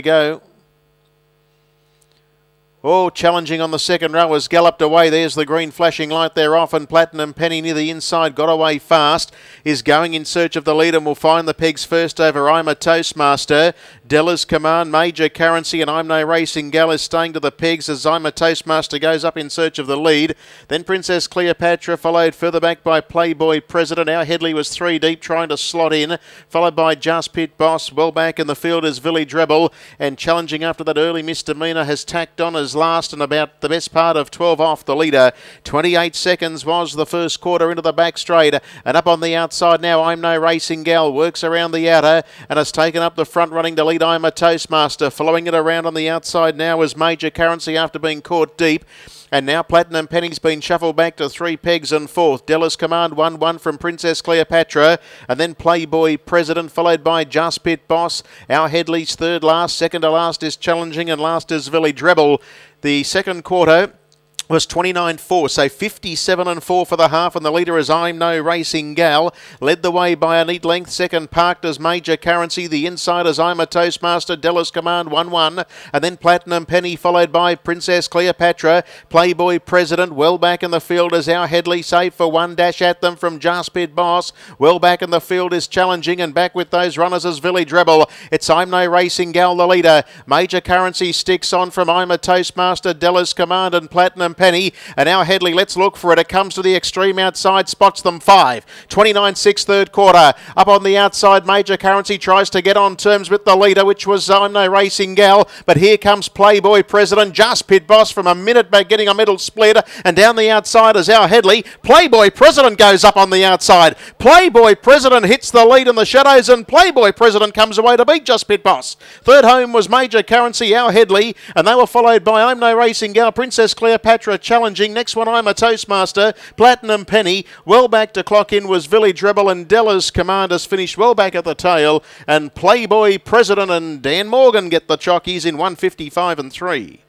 to go. Oh, challenging on the second row has galloped away. There's the green flashing light there off, and Platinum Penny near the inside got away fast. Is going in search of the lead and will find the pegs first over I'm a Toastmaster. Della's Command, Major Currency, and I'm No Racing Gal is staying to the pegs as I'm a Toastmaster goes up in search of the lead. Then Princess Cleopatra followed further back by Playboy President. Our Headley was three deep trying to slot in, followed by Just Pit Boss. Well back in the field is Village Rebel, and challenging after that early misdemeanor has tacked on as last and about the best part of 12 off the leader. 28 seconds was the first quarter into the back straight. And up on the outside now, I'm No Racing Gal works around the outer and has taken up the front running to lead I'm a Toastmaster. Following it around on the outside now is Major Currency after being caught deep. And now Platinum Penny's been shuffled back to three pegs and fourth. Della's Command 1 1 from Princess Cleopatra. And then Playboy President, followed by Just Pit Boss. Our Headley's third last. Second to last is Challenging, and last is Village Rebel. The second quarter was 29-4, so 57-4 for the half, and the leader is I'm No Racing Gal, led the way by a neat length. Second parked as Major Currency. The inside is I'm a Toastmaster. Della's Command 1-1, and then Platinum Penny followed by Princess Cleopatra. Playboy President well back in the field is our Headley safe for one dash at them from Just Pit Boss. Well back in the field is challenging, and back with those runners is Village Rebel. It's I'm No Racing Gal the leader. Major Currency sticks on from I'm a Toastmaster. Della's Command and Platinum Penny. And now Headley, let's look for it. It comes to the extreme outside, spots them five. 29 6 third quarter. Up on the outside, Major Currency tries to get on terms with the leader, which was I'm No Racing Gal. But here comes Playboy President, just pit boss from a minute back, getting a middle split. And down the outside is our Headley. Playboy President goes up on the outside. Playboy President hits the lead in the shadows, and Playboy President comes away to beat Just Pit Boss. Third home was Major Currency, our Headley, and they were followed by I'm No Racing Gal, Princess Cleopatra challenging. Next one, I'm a Toastmaster, Platinum Penny. Well back to clock in was Village Rebel, and Della's Commanders finished well back at the tail, and Playboy President and Dan Morgan get the chockies in 155 and 3.